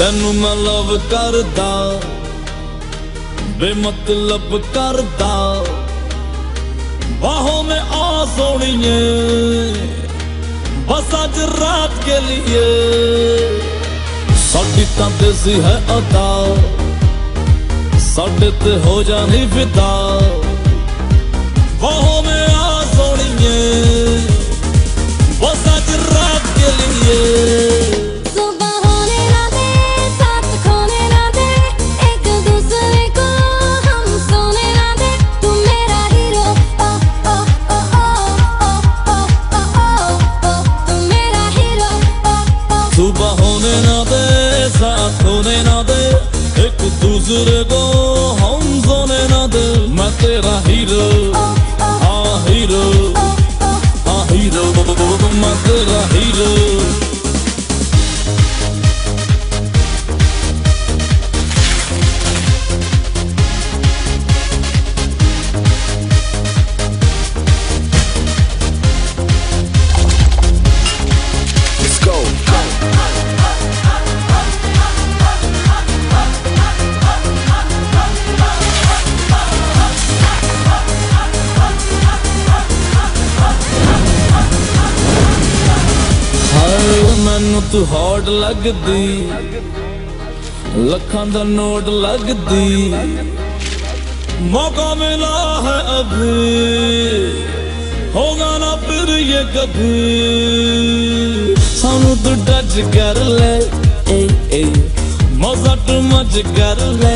ਤੈਨੂੰ ਮੈਂ ਲਵ ਕਰਦਾ, ਬੇਮਤਲਬ ਕਰਦਾ। ਬਾਹੋਂ ਮੈਂ ਆ ਸੋਣੀਏ, ਬਸ ਅੱਜ ਰਾਤ ਕੇ लिए ਸਾਡੀ ਤਾਂ ਦੇਸੀ ਹੈ ਅਦਾ, ਸਾਡੇ ਤੇ ਹੋ ਜਾਣੀ ਫਿਦਾ ਮੈਨੂੰ ਤੂੰ ਹੌਟ ਲੱਗਦੀ। ਲੱਖਾਂ ਦਾ ਨੋਟ ਲੱਗਦੀ। ਮੌਕਾ ਮਿਲਾ ਹੈ ਅਭੀ। ਹੋਗਾ ਨਾ ਫਿਰ ਇਹ ਕਭੀ। ਸਾਨੂੰ ਤੂੰ ਟੱਚ ਕਰ ਲੈ। ਏ ਏ। ਮਜ਼ਾ ਤੂੰ ਮਜ ਕਰ ਲੈ।